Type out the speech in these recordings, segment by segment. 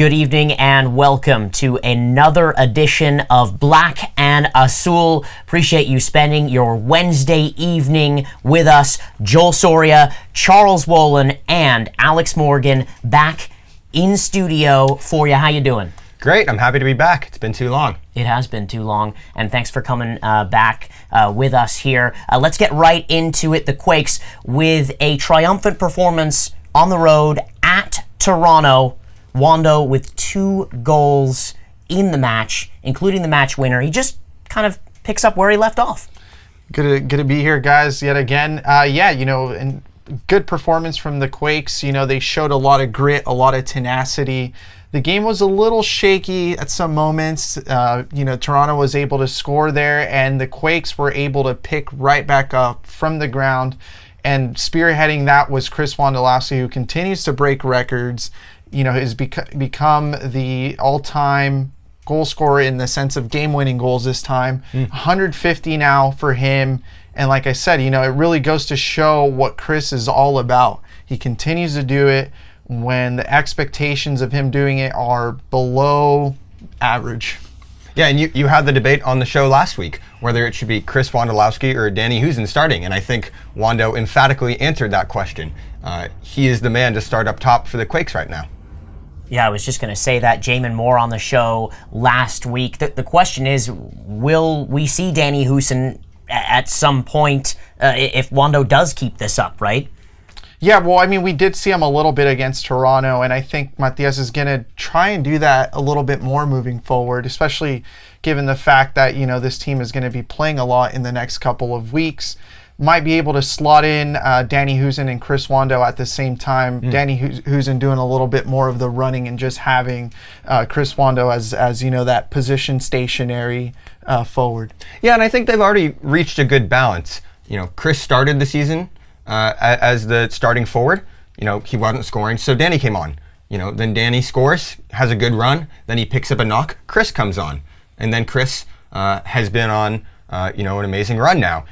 Good evening and welcome to another edition of Black and Azul. Appreciate you spending your Wednesday evening with us. Joel Soria, Charles Wollin, and Alex Morgan back in studio for you. How you doing? Great. I'm happy to be back. It's been too long. It has been too long, and thanks for coming uh, back uh, with us here. Uh, let's get right into it. The Quakes with a triumphant performance on the road at Toronto Wondo with two goals in the match, including the match winner. He just kind of picks up where he left off. Good to, good to be here, guys, yet again. Uh, yeah, you know, and good performance from the Quakes. You know, they showed a lot of grit, a lot of tenacity. The game was a little shaky at some moments. Uh, you know, Toronto was able to score there, and the Quakes were able to pick right back up from the ground. And spearheading that was Chris Wondolowski, who continues to break records you know, has bec- become the all-time goal scorer in the sense of game-winning goals this time. Mm. 150 now for him. And like I said, you know, it really goes to show what Chris is all about. He continues to do it when the expectations of him doing it are below average. Yeah, and you, you had the debate on the show last week whether it should be Chris Wondolowski or Danny Hoesen starting, and I think Wondo emphatically answered that question. Uh, he is the man to start up top for the Quakes right now. Yeah, I was just going to say that. Jamin Moore on the show last week. The, the question is, will we see Danny Hoesen at some point uh, if Wondo does keep this up, right? Yeah, well, I mean, we did see him a little bit against Toronto, and I think Matias is going to try and do that a little bit more moving forward, especially given the fact that, you know, this team is going to be playing a lot in the next couple of weeks might be able to slot in uh, Danny Hoesen and Chris Wondo at the same time. Mm. Danny Hoesen doing a little bit more of the running and just having uh, Chris Wondo as, as you know that position stationary uh, forward. Yeah, and I think they've already reached a good balance. You know, Chris started the season uh, as the starting forward. You know, he wasn't scoring, so Danny came on. You know, then Danny scores, has a good run, then he picks up a knock. Chris comes on, and then Chris uh, has been on. Uh, you know, an amazing run now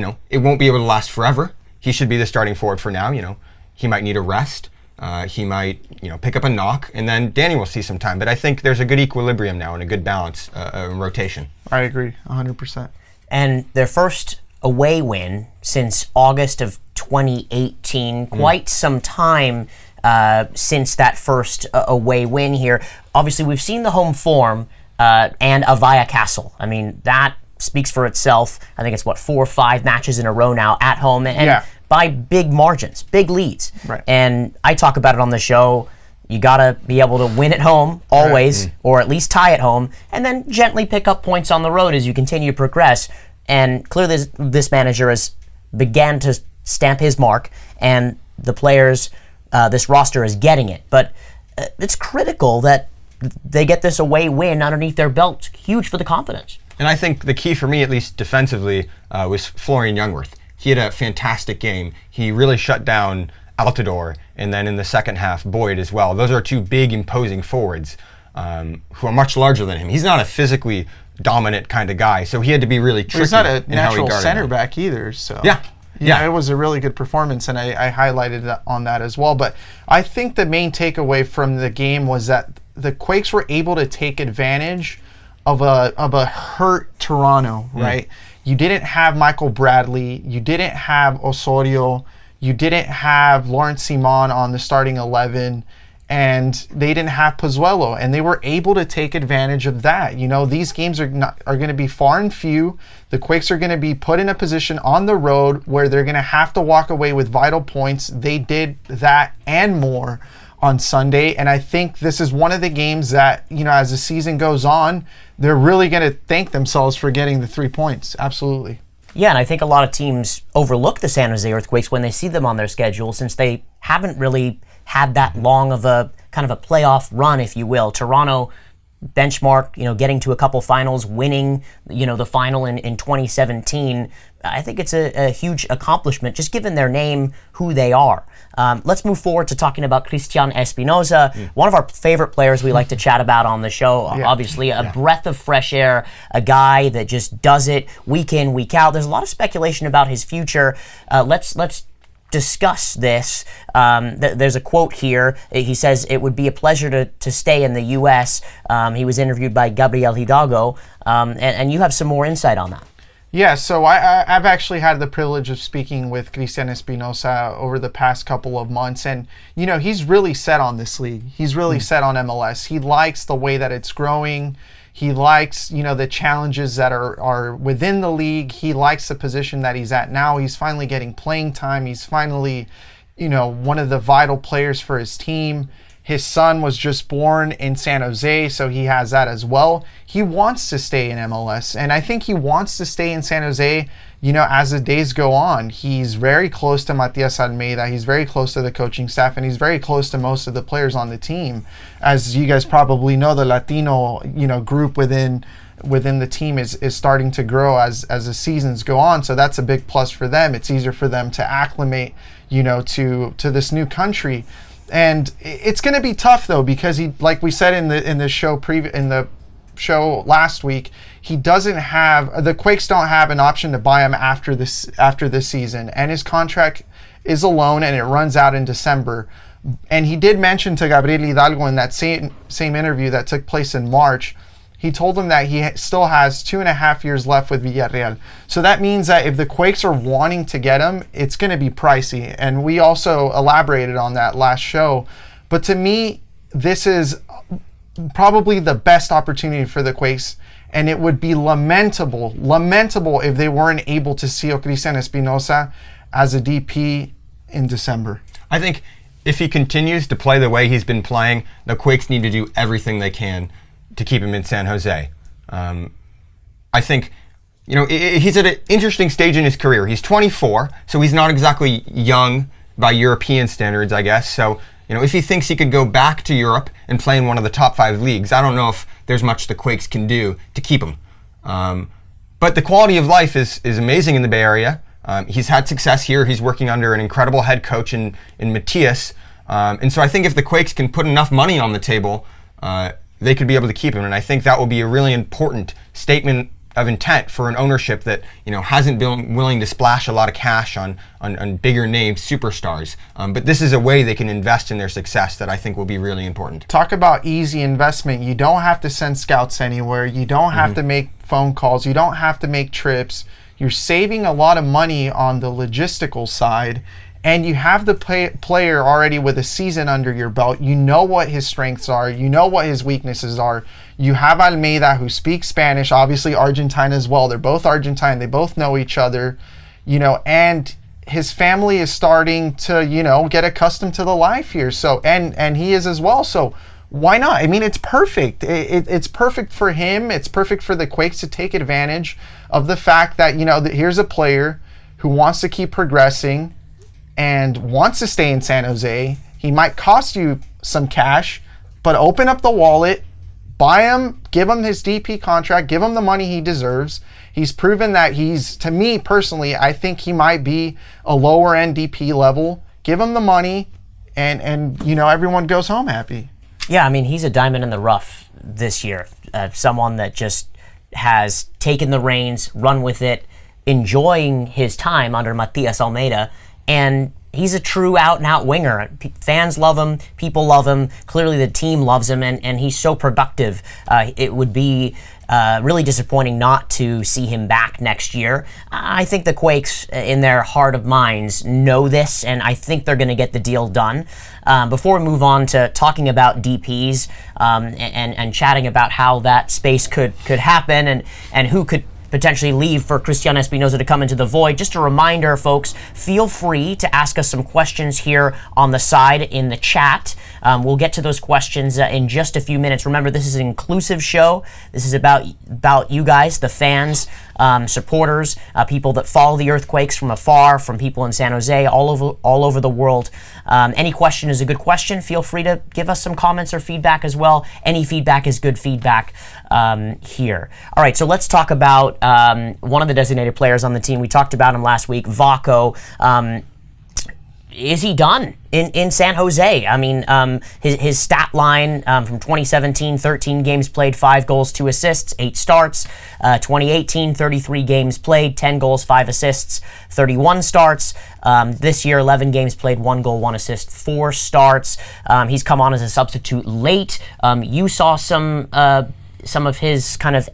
you know, it won't be able to last forever. He should be the starting forward for now. You know, he might need a rest. Uh, he might, you know, pick up a knock, and then Danny will see some time. But I think there's a good equilibrium now and a good balance uh, uh, rotation. I agree, 100%. And their first away win since August of 2018, mm. quite some time uh, since that first uh, away win here. Obviously, we've seen the home form uh, and Avaya Castle. I mean, that speaks for itself. I think it's what four or five matches in a row now at home, and yeah. by big margins, big leads. Right. And I talk about it on the show. You gotta be able to win at home always, right. mm. or at least tie at home, and then gently pick up points on the road as you continue to progress. And clearly, this, this manager has began to stamp his mark, and the players, uh, this roster is getting it. But uh, it's critical that they get this away win underneath their belt. Huge for the confidence. And I think the key for me, at least defensively, uh, was Florian Jungwirth. He had a fantastic game. He really shut down Altidore, and then in the second half, Boyd as well. Those are two big, imposing forwards um, who are much larger than him. He's not a physically dominant kind of guy, so he had to be really tricky. Well, he's not a natural center him. back either, so yeah. Yeah, yeah, it was a really good performance, and I, I highlighted on that as well. But I think the main takeaway from the game was that the Quakes were able to take advantage of a of a hurt Toronto, mm. right? You didn't have Michael Bradley, you didn't have Osorio, you didn't have Laurent Ciman on the starting eleven, and they didn't have Pozuelo, and they were able to take advantage of that. You know, these games are not are going to be far and few. The Quakes are going to be put in a position on the road where they're going to have to walk away with vital points. They did that and more on Sunday. And I think this is one of the games that, you know, as the season goes on, they're really going to thank themselves for getting the three points. Absolutely. Yeah, and I think a lot of teams overlook the San Jose Earthquakes when they see them on their schedule since they haven't really had that long of a kind of a playoff run, if you will. Toronto benchmark, you know, getting to a couple finals, winning, you know, the final in, in 2017. I think it's a, a huge accomplishment, just given their name, who they are. Um, let's move forward to talking about Cristian Espinoza, mm. one of our favorite players we like to chat about on the show. Yeah. Obviously, a yeah. breath of fresh air, a guy that just does it week in, week out. There's a lot of speculation about his future. Uh, let's let's discuss this. Um, th- there's a quote here. He says, It would be a pleasure to, to stay in the U.S. Um, he was interviewed by Gabriel Hidalgo, um, and, and, you have some more insight on that. Yeah, so I, have actually had the privilege of speaking with Cristian Espinoza over the past couple of months, and you know he's really set on this league. He's really mm. set on MLS. He likes the way that it's growing. He likes, you know, the challenges that are, are within the league. He likes the position that he's at now. He's finally getting playing time. He's finally, you know, one of the vital players for his team. His son was just born in San Jose, so he has that as well. He wants to stay in MLS, and I think he wants to stay in San Jose you know, as the days go on, he's very close to Matias Almeyda. He's very close to the coaching staff, and he's very close to most of the players on the team. As you guys probably know, the Latino, you know, group within within the team is is starting to grow as as the seasons go on. So that's a big plus for them. It's easier for them to acclimate, you know, to to this new country. And it's going to be tough though because he, like we said in the in the show pre in the show last week, he doesn't have the Quakes don't have an option to buy him after this after this season, and his contract is a loan and it runs out in December. And he did mention to Gabriel Hidalgo in that same same interview that took place in March. He told them that he still has two and a half years left with Villarreal. So that means that if the Quakes are wanting to get him, it's going to be pricey. And we also elaborated on that last show. But to me, this is uh, probably the best opportunity for the Quakes. And it would be lamentable, lamentable if they weren't able to see Cristian Espinoza as a DP in December. I think if he continues to play the way he's been playing, the Quakes need to do everything they can to keep him in San Jose. Um, I think, you know, he's at an interesting stage in his career. He's 24, so he's not exactly young by European standards, I guess. So you know, if he thinks he could go back to Europe and play in one of the top five leagues, I don't know if there's much the Quakes can do to keep him. Um, but the quality of life is, is amazing in the Bay Area. Um, he's had success here. He's working under an incredible head coach in, in Matias. Um, and so I think if the Quakes can put enough money on the table, uh, they could be able to keep him. And I think that will be a really important statement of intent for an ownership that you know hasn't been willing to splash a lot of cash on on, on bigger name superstars. Um, but this is a way they can invest in their success that I think will be really important. Talk about easy investment. You don't have to send scouts anywhere. You don't have mm-hmm. to make phone calls. You don't have to make trips. You're saving a lot of money on the logistical side and you have the play, player already with a season under your belt. You know what his strengths are, you know what his weaknesses are. You have Almeyda who speaks Spanish, obviously Argentine as well. They're both Argentine, they both know each other, you know, and his family is starting to, you know, get accustomed to the life here. So, and and he is as well. So, why not? I mean, it's perfect. It, it, it's perfect for him. It's perfect for the Quakes to take advantage of the fact that, you know, that here's a player who wants to keep progressing and wants to stay in San Jose, he might cost you some cash, but open up the wallet, buy him, give him his DP contract, give him the money he deserves. He's proven that he's, to me personally, I think he might be a lower end DP level. Give him the money, and and you know everyone goes home happy. Yeah, I mean he's a diamond in the rough this year. Uh, someone that just has taken the reins, run with it, enjoying his time under Matias Almeyda and he's a true out and out winger. P- fans love him, people love him. Clearly, the team loves him, and, and he's so productive. Uh, it would be uh, really disappointing not to see him back next year. I think the Quakes, uh, in their heart of minds, know this, and I think they're going to get the deal done. Um, before we move on to talking about DPs um, and, and chatting about how that space could could happen and and who could potentially leave for Cristian Espinoza to come into the void. Just a reminder, folks, feel free to ask us some questions here on the side in the chat. Um, we'll get to those questions uh, in just a few minutes. Remember, this is an inclusive show. This is about about you guys, the fans, um, supporters, uh, people that follow the earthquakes from afar, from people in San Jose, all over all over the world. Um, any question is a good question. Feel free to give us some comments or feedback as well. Any feedback is good feedback um, here. All right, so let's talk about um, one of the designated players on the team. We talked about him last week, Vako. Is he done in, in San Jose? I mean, um, his, his stat line um, from 2017 13 games played, 5 goals, 2 assists, 8 starts. Uh, 2018 33 games played, 10 goals, 5 assists, 31 starts. Um, this year, 11 games played, 1 goal, 1 assist, 4 starts. Um, he's come on as a substitute late. Um, you saw some, uh, some of his kind of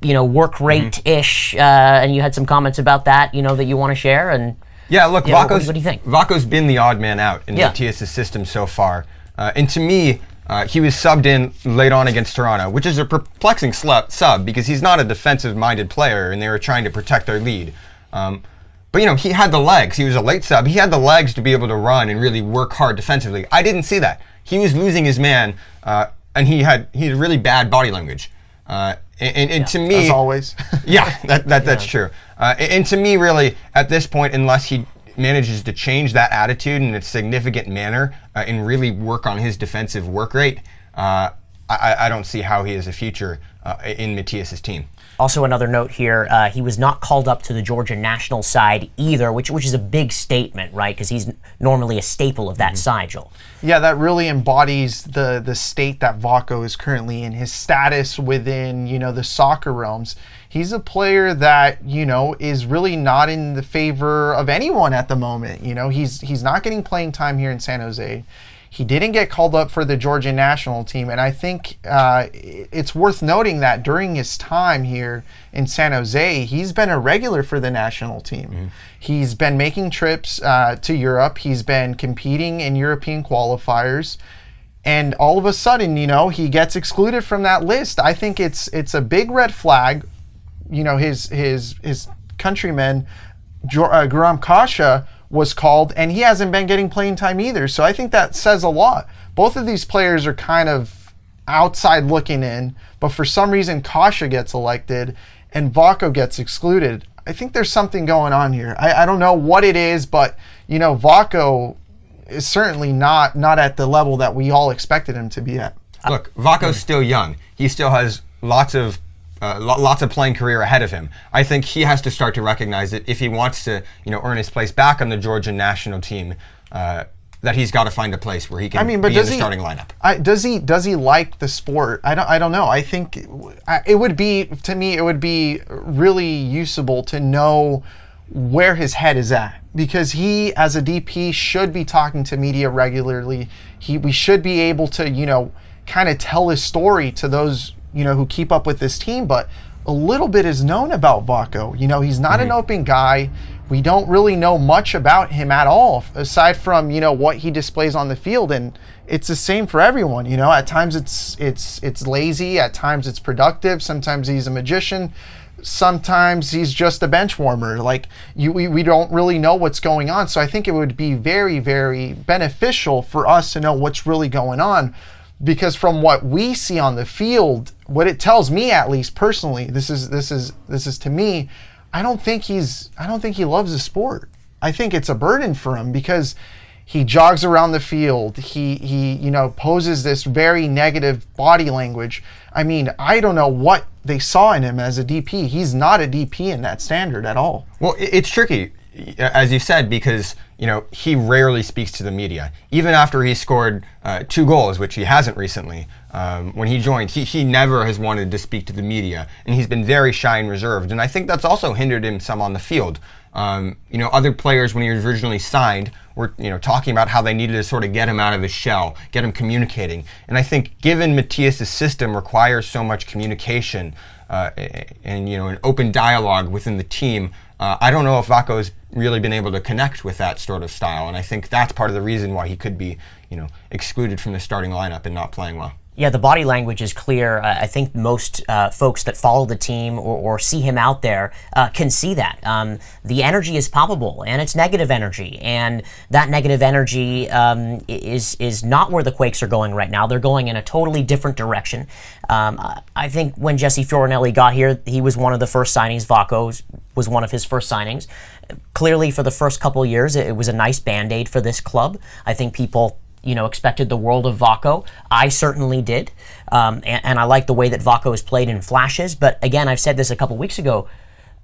you know work rate ish, uh, and you had some comments about that, you know, that you want to share. And Yeah, look, Yeah, Vako's, what do you think? Vako's been the odd man out in Yeah. Matias' system so far. Uh, and to me, uh, he was subbed in late on against Toronto, which is a perplexing sub because he's not a defensive minded player and they were trying to protect their lead. Um, but, you know, he had the legs. He was a late sub. He had the legs to be able to run and really work hard defensively. I didn't see that. He was losing his man uh, and he had, he had really bad body language. Uh, and, and, and to me, As always. yeah, that, that that's true. Uh, and, and to me, really, at this point, unless he manages to change that attitude in a significant manner uh, and really work on his defensive work rate, uh, I, I don't see how he has a future uh, in Matias's team. Also, another note here: uh, he was not called up to the Georgia national side either, which which is a big statement, right? Because he's normally a staple of that side, Joel. Yeah, that really embodies the the state that Vako is currently in. His status within you know the soccer realms. He's a player that you know is really not in the favor of anyone at the moment. You know, he's he's not getting playing time here in San Jose. He didn't get called up for the Georgia national team, and I think uh, it's worth noting that during his time here in San Jose, he's been a regular for the national team. He's been making trips uh, to Europe. He's been competing in European qualifiers, and all of a sudden, you know, he gets excluded from that list. I think it's it's a big red flag. You know, his his his countryman, Jo- uh, Guram Kashia, was called, and he hasn't been getting playing time either. So I think that says a lot. Both of these players are kind of outside looking in, but for some reason Kashia gets elected and Vako gets excluded. I think there's something going on here. I, I don't know what it is, but you know, Vako is certainly not not at the level that we all expected him to be at. Look, Vako's still young. He still has lots of uh, lots of playing career ahead of him. I think he has to start to recognize it if he wants to, you know, earn his place back on the Georgian national team. Uh, that he's got to find a place where he can I mean, but be in does the he starting lineup. I, does he does he like the sport? I don't I don't know. I think I, it would be to me it would be really usable to know where his head is at because he as a DP should be talking to media regularly. He we should be able to you know kind of tell his story to those you know who keep up with this team, but a little bit is known about Vako. You know, he's not an open guy. We don't really know much about him at all, aside from you know what he displays on the field, and it's the same for everyone. You know, at times it's it's it's lazy, at times it's productive. Sometimes he's a magician, sometimes he's just a bench warmer. Like you, we, we don't really know what's going on. So I think it would be very very beneficial for us to know what's really going on because from what we see on the field, what it tells me at least personally, this is this is this is to me, I don't think he's I don't think he loves the sport. I think it's a burden for him because he jogs around the field. He he you know poses this very negative body language. I mean, I don't know what they saw in him as a DP. He's not a DP in that standard at all. Well, it's tricky, as you said, because you know he rarely speaks to the media. Even after he scored uh, two goals, which he hasn't recently, um, when he joined, he, he never has wanted to speak to the media, and he's been very shy and reserved. And I think that's also hindered him some on the field. Um, you know, other players when he was originally signed were you know talking about how they needed to sort of get him out of his shell, get him communicating. And I think given Matias's system requires so much communication uh, and you know an open dialogue within the team, uh, I don't know if Vako's really been able to connect with that sort of style. And I think that's part of the reason why he could be you know excluded from the starting lineup and not playing well. Yeah, the body language is clear. Uh, I think most uh, folks that follow the team or, or see him out there uh, can see that. Um, the energy is palpable, and it's negative energy, and that negative energy um, is is not where the Quakes are going right now. They're going in a totally different direction. Um, I- think when Jesse Fioranelli got here, he was one of the first signings. Vaco was one of his first signings. Clearly, for the first couple years, it, it was a nice band aid for this club. I think people you know, expected the world of Vako. I certainly did, um, and, and I like the way that Vako has played in flashes. But again, I've said this a couple weeks ago.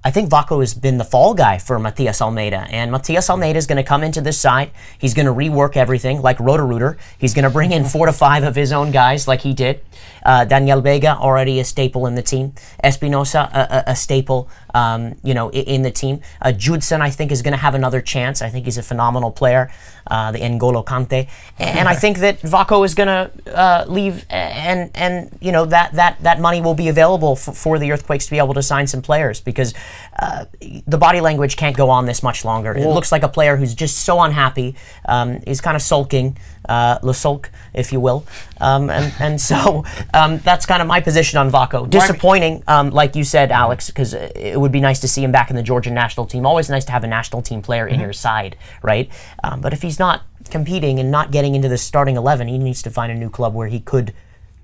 I think Vako has been the fall guy for Matias Almeyda. And Matias Almeyda is going to come into this side. He's going to rework everything like Roto-Rooter. He's going to bring in four to five of his own guys like he did. Uh, Daniel Vega, already a staple in the team. Espinoza, a, a, a staple, um, you know, in, in the team. Uh, Judson, I think, is going to have another chance. I think he's a phenomenal player, uh, the N'Golo Kante. And I think that Vako is going to uh, leave and, and, you know, that, that, that money will be available for, for the Earthquakes to be able to sign some players because uh, the body language can't go on this much longer. It looks like a player who's just so unhappy. Um, he's kind of sulking, uh, le sulk, if you will. Um, and, and so um, that's kind of my position on Vako. Disappointing, um, like you said, Alex, because it would be nice to see him back in the Georgian national team. Always nice to have a national team player in your side, right? Um, but if he's not competing and not getting into the starting 11, he needs to find a new club where he could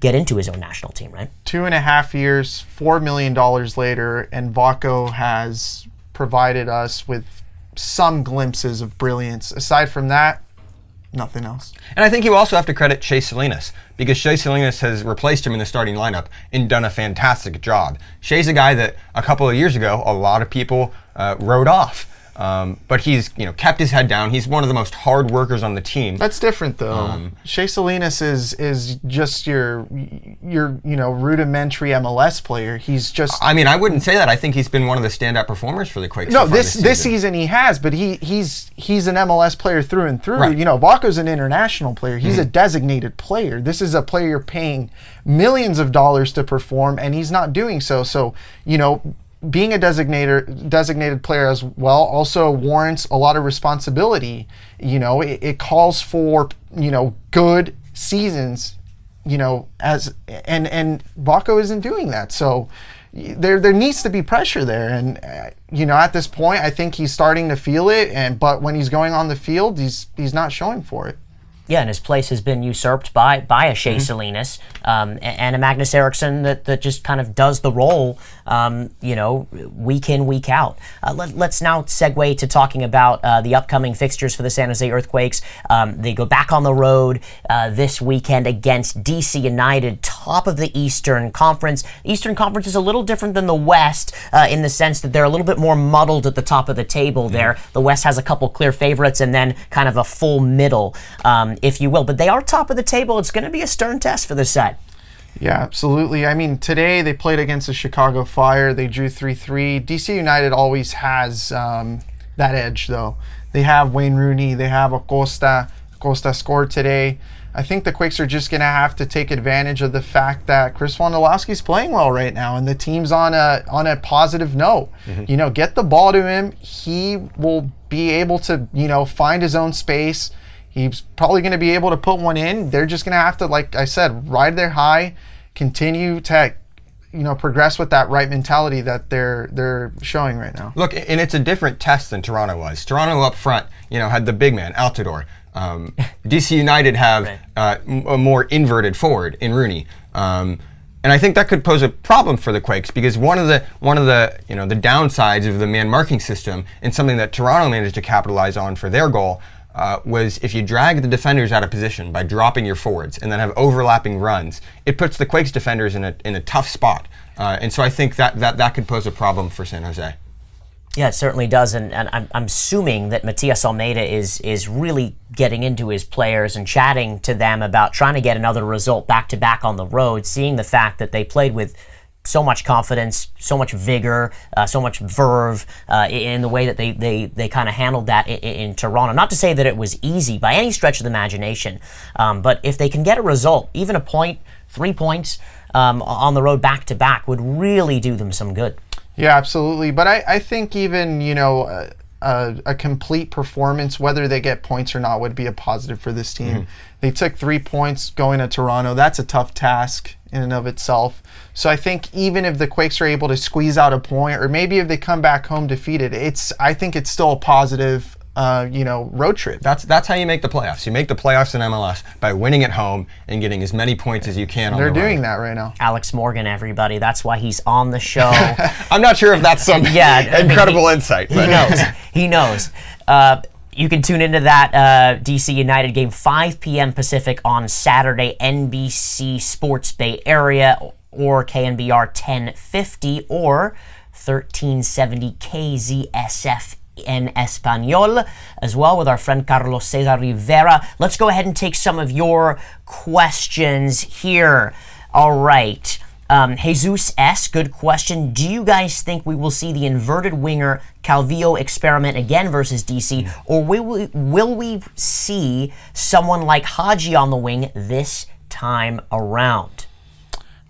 get into his own national team, right? two and a half years, four million dollars later, and Vako has provided us with some glimpses of brilliance. Aside from that, nothing else. And I think you also have to credit Shea Salinas because Shea Salinas has replaced him in the starting lineup and done a fantastic job. Shea's a guy that a couple of years ago a lot of people uh, wrote off. Um, but he's you know kept his head down. He's one of the most hard workers on the team. That's different though. Um, Shea Salinas is is just your your you know rudimentary MLS player. He's just I mean, I wouldn't say that. I think he's been one of the standout performers for the Quakes. no so far this this season he has, but he he's he's an MLS player through and through. Right. You know, Vako's an international player. He's a designated player. This is a player you're paying millions of dollars to perform, and he's not doing so. So you know. Being a designated designated player as well also warrants a lot of responsibility. You know, it, it calls for you know good seasons you know, as and and Vako isn't doing that. So there there needs to be pressure there, and uh, you know, at this point, I think he's starting to feel it. And but when he's going on the field, he's he's not showing for it. Yeah, and his place has been usurped by by a Shea Salinas um, and a Magnus Eriksson that, that just kind of does the role, um, you know, week in, week out. Uh, let, us now segue to talking about uh, the upcoming fixtures for the San Jose Earthquakes. Um, they go back on the road uh, this weekend against DC United, top of the Eastern Conference. Eastern Conference is a little different than the West uh, in the sense that they're a little bit more muddled at the top of the table there. The West has a couple clear favorites and then kind of a full middle, um, if you will. But they are top of the table. It's going to be a stern test for this side. Yeah, absolutely. I mean, today they played against the Chicago Fire. They drew 3 3. DC United always has um, that edge, though. They have Wayne Rooney, they have Acosta. Acosta scored today. I think the Quakes are just going to have to take advantage of the fact that Chris Wondolowski's playing well right now, and the team's on a on a positive note. You know, get the ball to him. He will be able to, you know, find his own space. He's probably going to be able to put one in. They're just going to have to, like I said, ride their high, continue to, you know, progress with that right mentality that they're they're showing right now. Look, and it's a different test than Toronto was. Toronto up front, you know, had the big man, Altidore. Um, DC United have uh, a more inverted forward in Rooney. Um, and I think that could pose a problem for the Quakes because one of the one of the you know the downsides of the man marking system and something that Toronto managed to capitalize on for their goal uh, was if you drag the defenders out of position by dropping your forwards and then have overlapping runs, it puts the Quakes defenders in a in a tough spot. Uh, and so I think that, that that could pose a problem for San Jose. Yeah, it certainly does, and, and I'm, I'm assuming that Matias Almeyda is is really getting into his players and chatting to them about trying to get another result back to back on the road, seeing the fact that they played with so much confidence, so much vigor, uh, so much verve uh, in the way that they they, they kind of handled that in, in Toronto. Not to say that it was easy by any stretch of the imagination, um, but if they can get a result, even a point, three points um, on the road back to back, would really do them some good. Yeah, absolutely. But I, I think even, you know, a, a, a complete performance, whether they get points or not, would be a positive for this team. Mm-hmm. They took three points going to Toronto. That's a tough task in and of itself. So I think even if the Quakes are able to squeeze out a point, or maybe if they come back home defeated, it's I think it's still a positive, uh, you know, road trip. That's that's how you make the playoffs. You make the playoffs in MLS by winning at home and getting as many points as you can. They're the doing road. that right now. Alex Morgan, everybody. That's why he's on the show. I'm not sure if that's some Yeah, I mean, incredible he- insight, he knows. He knows. Uh, you can tune into that uh, DC United game 5 p.m. Pacific on Saturday, NBC Sports Bay Area or KNBR 1050 or 1370 KZSF en Espanol, as well with our friend Carlos Cesar Rivera. Let's go ahead and take some of your questions here. All right. Um, Jesus S, good question. Do you guys think we will see the inverted winger Calvillo experiment again versus DC, or will we, will we see someone like Haji on the wing this time around?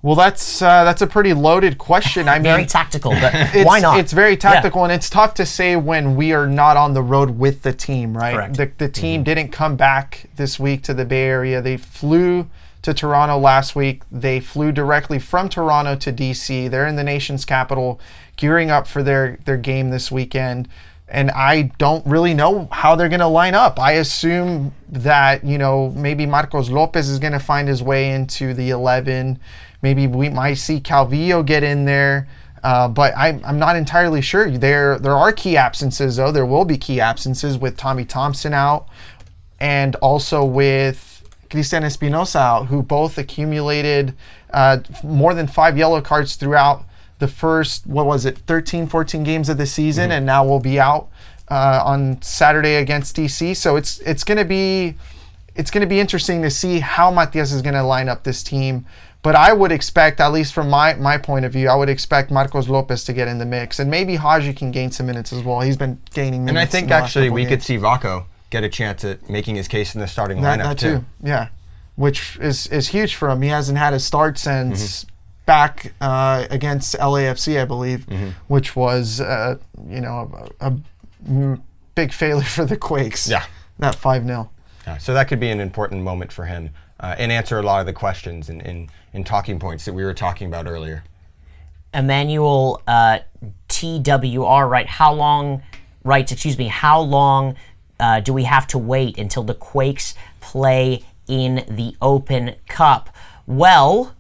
Well, that's uh, that's a pretty loaded question. I mean, Very tactical, but why not? It's very tactical, and it's tough to say when we are not on the road with the team, right? Correct. The, the team didn't come back this week to the Bay Area. They flew to Toronto last week. They flew directly from Toronto to DC. They're in the nation's capital, gearing up for their their game this weekend. And I don't really know how they're going to line up. I assume that, you know, maybe Marcos Lopez is going to find his way into the 11. Maybe we might see Calvillo get in there. Uh, but I'm, I'm not entirely sure. There there are key absences though. There will be key absences with Tommy Thompson out, and also with Cristian Espinoza out, who both accumulated uh, more than five yellow cards throughout the first what was it 13 14 games of the season, and now will be out uh, on Saturday against DC. So it's it's going to be it's going to be interesting to see how Matias is going to line up this team. But I would expect, at least from my, my point of view, I would expect Marcos Lopez to get in the mix, and maybe Haji can gain some minutes as well. He's been gaining minutes. And I in think actually we games. could see Vako get a chance at making his case in the starting that, lineup that too. too. Yeah, which is is huge for him. He hasn't had a start since back uh, against LAFC, I believe, Mm-hmm. which was uh, you know a, a mm, big failure for the Quakes. Yeah. that five 0 Yeah, so that could be an important moment for him uh, and answer a lot of the questions and, and, and talking points that we were talking about earlier. Emmanuel uh, TWR, right? How long, right? Excuse me. How long uh, do we have to wait until the Quakes play in the Open Cup? Well,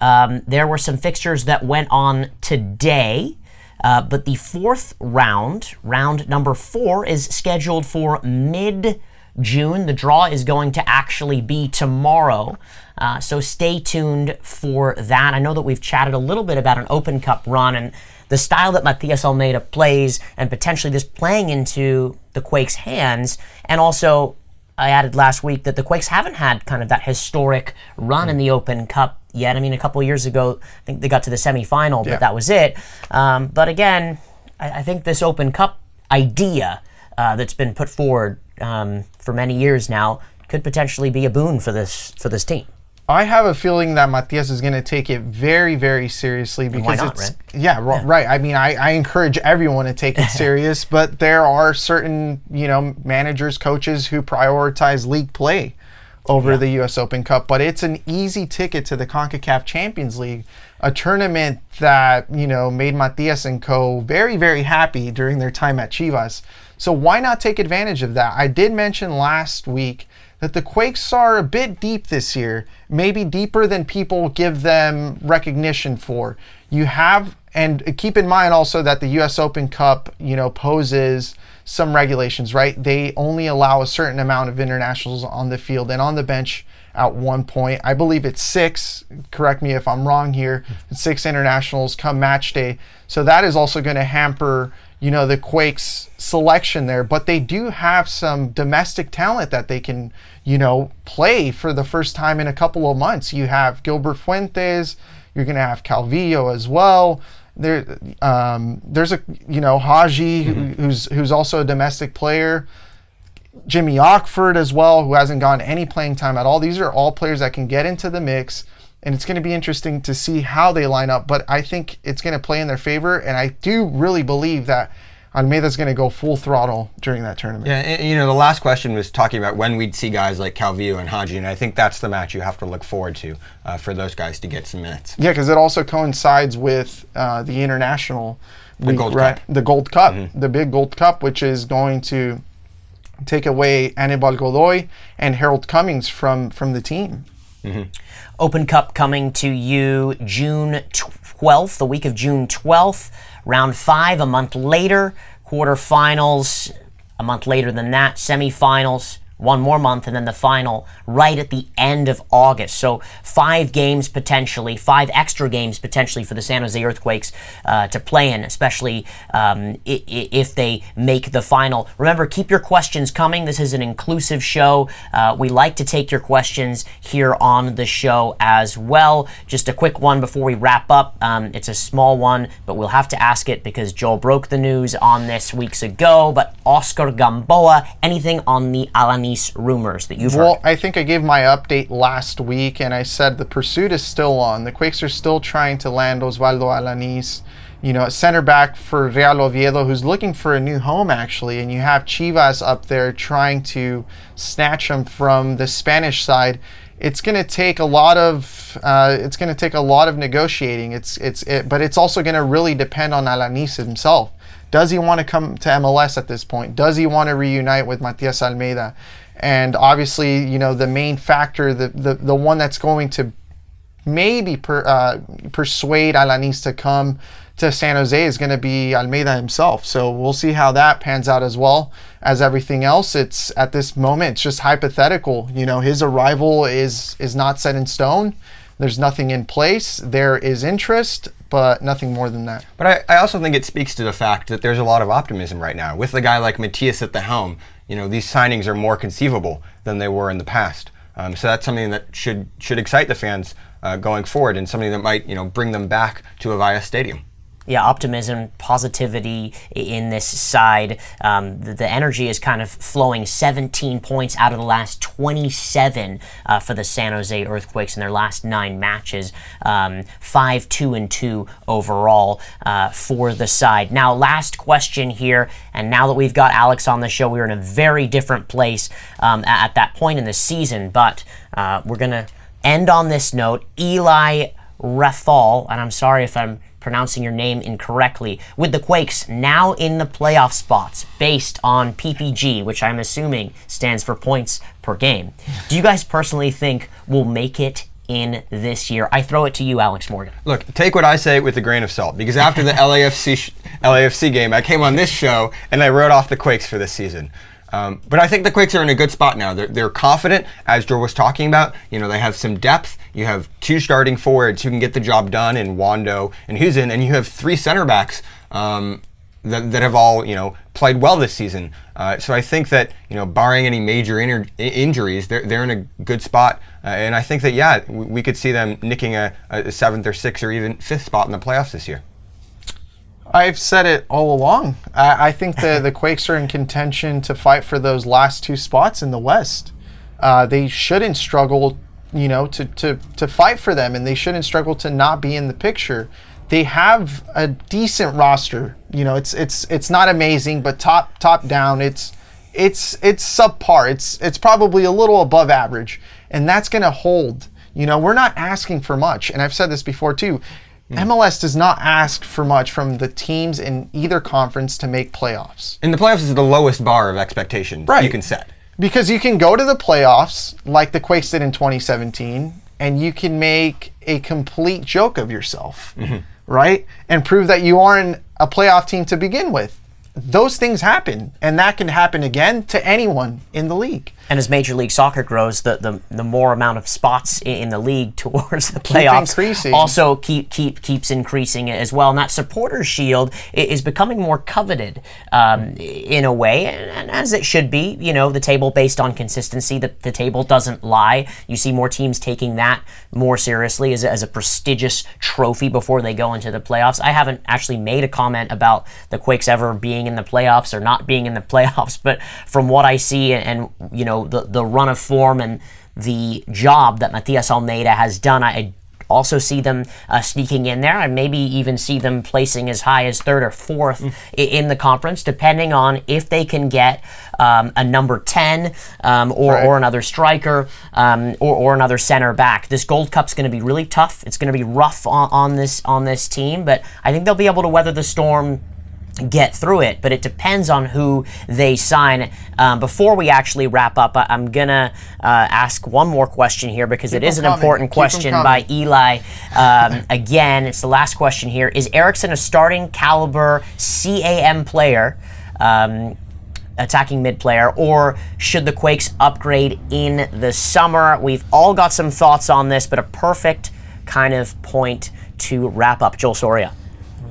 um, there were some fixtures that went on today. Uh, but the fourth round, round number four, is scheduled for mid June. The draw is going to actually be tomorrow. Uh, so stay tuned for that. I know that we've chatted a little bit about an Open Cup run and the style that Matias Almeyda plays and potentially this playing into the Quakes' hands. And also, I added last week that the Quakes haven't had kind of that historic run in the Open Cup yet. I mean, a couple of years ago, I think they got to the semifinal, but Yeah. that was it. Um, but again, I, I think this Open Cup idea uh, that's been put forward um, for many years now could potentially be a boon for this for this team. I have a feeling that Matias is going to take it very, very seriously because why not, it's right? yeah, ri- right. I mean, I, I encourage everyone to take it serious, but there are certain you know managers, coaches who prioritize league play over the U.S. Open Cup. But it's an easy ticket to the Concacaf Champions League, a tournament that you know made Matias and co very, very happy during their time at Chivas. So why not take advantage of that? I did mention last week that the Quakes are a bit deep this year, maybe deeper than people give them recognition for. You have, and keep in mind also that the U.S. Open Cup, you know, poses some regulations, right? They only allow a certain amount of internationals on the field and on the bench at one point. I believe it's six. Correct me if I'm wrong here. Six internationals come match day. So that is also going to hamper, you know, the Quakes selection there. But they do have some domestic talent that they can, you know, play for the first time in a couple of months. You have Gilbert Fuentes. You're going to have Calvillo as well. There, um, there's a you know Haji who- who's who's also a domestic player. Jimmy Ockford as well, who hasn't gotten any playing time at all. These are all players that can get into the mix, and it's going to be interesting to see how they line up. But I think it's going to play in their favor, and I do really believe that Almeyda's going to go full throttle during that tournament. Yeah, and, you know, the last question was talking about when we'd see guys like Calvillo and Haji, and I think that's the match you have to look forward to uh, for those guys to get some minutes. Yeah, because it also coincides with uh, the international week, Gold right? Cup. The Gold Cup, the big Gold Cup, which is going to take away Anibal Godoy and Harold Cummings from from the team. Mm-hmm. Open Cup coming to you June 12th, the week of June 12th. Round five, a month later. Quarterfinals, a month later than that. Semifinals, one more month, and then the final right at the end of August. So five games potentially, five extra games potentially for the San Jose Earthquakes uh, to play in, especially um, if they make the final. Remember, keep your questions coming. This is an inclusive show. Uh, we like to take your questions here on the show as well. Just a quick one before we wrap up. Um, it's a small one, but we'll have to ask it because Joel broke the news on this weeks ago. But Oscar Gamboa, anything on the Rumors that you've well, heard? I think I gave my update last week, and I said the pursuit is still on. The Quakes are still trying to land Osvaldo Alanis, you know, center back for Real Oviedo, who's looking for a new home actually, and you have Chivas up there trying to snatch him from the Spanish side. It's going to take a lot of uh, it's going to take a lot of negotiating. It's it's it, but it's also going to really depend on Alanis himself. Does he want to come to MLS at this point? Does he want to reunite with Matias Almeyda? And obviously, you know, the main factor, the, the, the one that's going to maybe per, uh, persuade Alanis to come to San Jose is going to be Almeyda himself. So we'll see how that pans out as well as everything else. It's at this moment, it's just hypothetical. You know, his arrival is is not set in stone. There's nothing in place. There is interest, but nothing more than that. But I, I also think it speaks to the fact that there's a lot of optimism right now. With a guy like Matias at the helm, you know, these signings are more conceivable than they were in the past. Um, so that's something that should should excite the fans uh, going forward, and something that might you know bring them back to Avaya Stadium yeah, optimism, positivity in this side. Um, the, the, energy is kind of flowing 17 points out of the last 27 uh, for the San Jose Earthquakes in their last nine matches. Um, 5 2 and 2 overall uh, for the side. Now, last question here, and now that we've got Alex on the show, we're in a very different place um, at, that point in the season, but uh, we're going to end on this note. Eli Rathal, and I'm sorry if I'm pronouncing your name incorrectly, with the Quakes now in the playoff spots based on PPG, which I'm assuming stands for points per game. Do you guys personally think we'll make it in this year? I throw it to you, Alex Morgan. Look, take what I say with a grain of salt because after the LAFC LAFC game, I came on this show and I wrote off the Quakes for this season. Um, but I think the Quakes are in a good spot now. They're, they're confident, as Joe was talking about. You know, they have some depth. You have two starting forwards who can get the job done in Wondo and Hoesen, and you have three center backs um, that, that have all, you know, played well this season. Uh, so I think that, you know, barring any major injuries, they're, they're in a good spot. Uh, and I think that, yeah, we, we could see them nicking a, a seventh or sixth or even fifth spot in the playoffs this year. I've said it all along. I, I think the, the Quakes are in contention to fight for those last two spots in the West. Uh, they shouldn't struggle, you know, to, to, to fight for them, and they shouldn't struggle to not be in the picture. They have a decent roster. You know, it's it's it's not amazing, but top top down, it's it's it's subpar. It's it's probably a little above average, and that's going to hold. You know, we're not asking for much, and I've said this before too. Mm. MLS does not ask for much from the teams in either conference to make playoffs. And the playoffs is the lowest bar of expectation right. you can set. Because you can go to the playoffs like the Quakes did in 2017, and you can make a complete joke of yourself, mm-hmm. right? And prove that you aren't a playoff team to begin with those things happen, and that can happen again to anyone in the league. And as Major League Soccer grows, the, the, the more amount of spots in, the league towards the playoffs also keep keep keeps increasing as well. And that supporters shield is becoming more coveted um, in a way, and, and, as it should be. You know, the table based on consistency, the, the table doesn't lie. You see more teams taking that more seriously as a, as a prestigious trophy before they go into the playoffs. I haven't actually made a comment about the Quakes ever being in the playoffs or not being in the playoffs, but from what I see and, and you know know the the run of form and the job that Matias Almeyda has done. I also see them uh, sneaking in there. and maybe even see them placing as high as third or fourth mm. in the conference, depending on if they can get um, a number 10 um, or, right. or another striker um, or, or another center back. This Gold Cup's going to be really tough. It's going to be rough on, on this on this team, but I think they'll be able to weather the storm get through it, but it depends on who they sign. Um, before we actually wrap up, I, am gonna uh, ask one more question here because Keep it is an coming. important Keep question by Eli. Um, again, it's the last question here. Is Eriksson a starting caliber CAM player? Um, attacking mid player, or should the Quakes upgrade in the summer? We've all got some thoughts on this, but a perfect kind of point to wrap up. Joel Soria.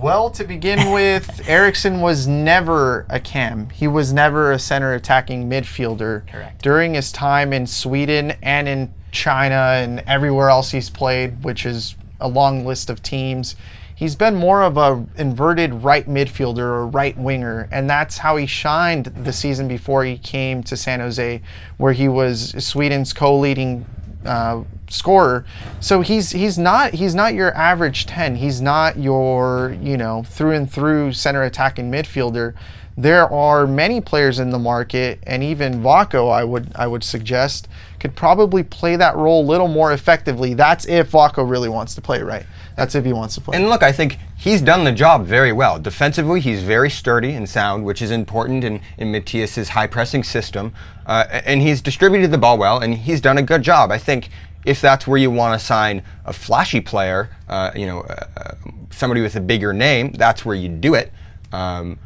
Well, to begin with, Eriksson was never a cam. He was never a center attacking midfielder. Correct. During his time in Sweden and in China and everywhere else he's played, which is a long list of teams, he's been more of a inverted right midfielder or right winger, and that's how he shined the season before he came to San Jose, where he was Sweden's co-leading uh, scorer. So he's he's not he's not your average ten. He's not your you know through and through center attacking midfielder. There are many players in the market, and even Vako, I would I would suggest, could probably play that role a little more effectively. That's if Vako really wants to play right. That's if he wants to play. And look, I think he's done the job very well. Defensively, he's very sturdy and sound, which is important in, in Matias's high pressing system. Uh, and he's distributed the ball well, and he's done a good job. I think if that's where you want to sign a flashy player, uh, you know, uh, uh, somebody with a bigger name, that's where you do it. Um,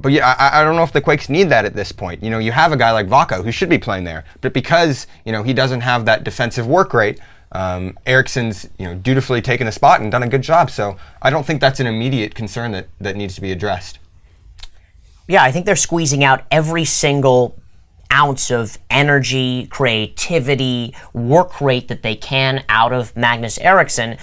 but yeah, I, I, don't know if the Quakes need that at this point. You know, you have a guy like Vako who should be playing there, but because you know he doesn't have that defensive work rate, um, Eriksson's you know dutifully taken the spot and done a good job. So I don't think that's an immediate concern that that needs to be addressed. Yeah, I think they're squeezing out every single ounce of energy, creativity, work rate that they can out of Magnus Eriksson.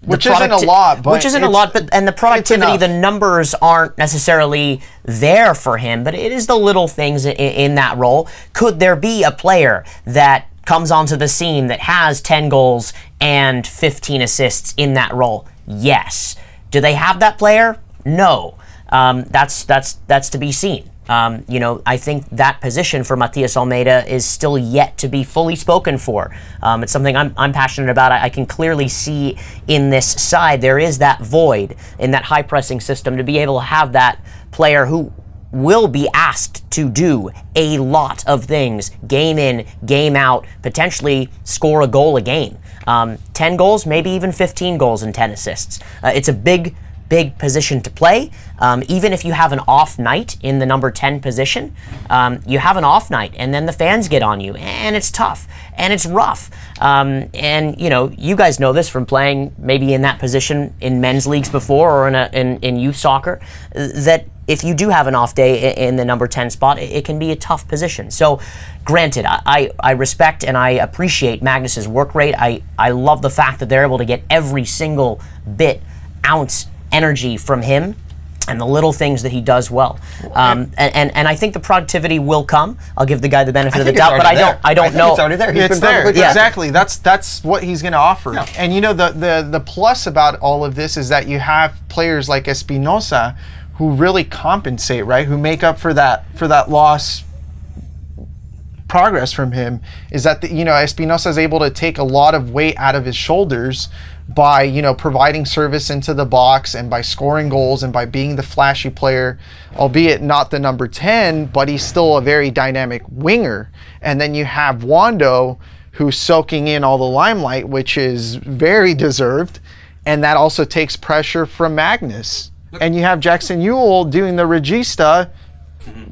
which isn't a lot, which isn't a lot, but and the productivity, the numbers aren't necessarily there for him. But it is the little things in, in that role. Could there be a player that comes onto the scene that has 10 goals and 15 assists in that role? Yes. Do they have that player? No. Um, that's that's that's to be seen. Um, you know, I think that position for Matias Almeyda is still yet to be fully spoken for. Um, it's something I'm, I'm passionate about. I, I, can clearly see in this side there is that void in that high pressing system to be able to have that player who will be asked to do a lot of things game in, game out, potentially score a goal a game. Um, 10 goals, maybe even 15 goals and 10 assists. Uh, it's a big, big position to play. Um, even if you have an off night in the number 10 position, um, you have an off night and then the fans get on you and it's tough and it's rough. Um, and, you know, you guys know this from playing maybe in that position in men's leagues before or in, a, in, in youth soccer, that if you do have an off day in the number 10 spot, it can be a tough position. So, granted, I, I respect and I appreciate Magnus's work rate. I, I love the fact that they're able to get every single bit, ounce, energy from him and the little things that he does well. Um, and, and, and I think the productivity will come. I'll give the guy the benefit of the doubt, but I don't I don't I know. It's already there. He's it's there. Yeah. Exactly. That's that's what he's going to offer. Yeah. And you know the, the the plus about all of this is that you have players like Espinoza who really compensate, right? Who make up for that for that loss progress from him is that the, you know Espinoza is able to take a lot of weight out of his shoulders by you know providing service into the box and by scoring goals and by being the flashy player, albeit not the number 10, but he's still a very dynamic winger. And then you have Wondo who's soaking in all the limelight, which is very deserved, and that also takes pressure from Magnus and you have Jackson Yueill doing the regista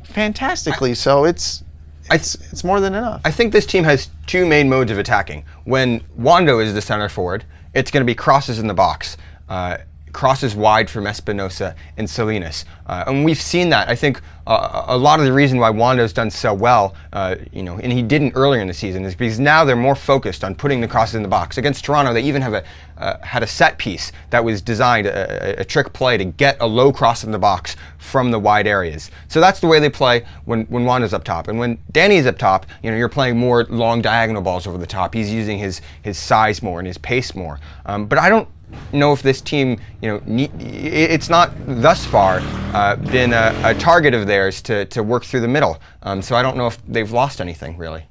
fantastically. So it's it's it's more than enough. I think this team has two main modes of attacking. When Wondo is the center forward, it's going to be crosses in the box. Uh, crosses wide from Espinoza and Salinas. Uh, and we've seen that. I think uh, a lot of the reason why Wondo's done so well, uh, you know, and he didn't earlier in the season, is because now they're more focused on putting the crosses in the box. Against Toronto, they even have a uh, had a set piece that was designed, a, a, trick play to get a low cross in the box from the wide areas. So that's the way they play when, when Wondo's up top. And when Danny's up top, you know, you're playing more long diagonal balls over the top. He's using his, his size more and his pace more. Um, but I don't know if this team, you know, it's not thus far uh, been a, a, target of theirs to, to work through the middle. Um, so I don't know if they've lost anything really.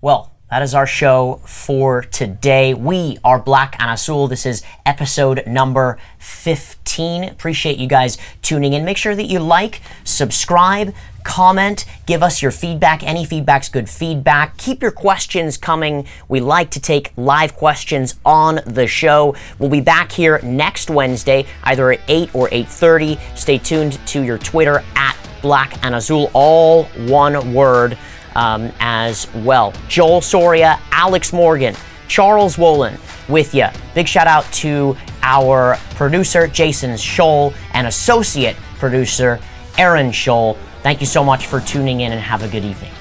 Well, that is our show for today. We are Black and Azul. This is episode number 15. Appreciate you guys tuning in. Make sure that you like, subscribe, comment, give us your feedback. Any feedback's good feedback. Keep your questions coming. We like to take live questions on the show. We'll be back here next Wednesday, either at 8 or 8:30. Stay tuned to your Twitter at black and azul, all one word um, as well. Joel Soria, Alex Morgan, Charles Wollin with you. Big shout out to our producer, Jason Sholl, and associate producer, Aaron Sholl. Thank you so much for tuning in and have a good evening.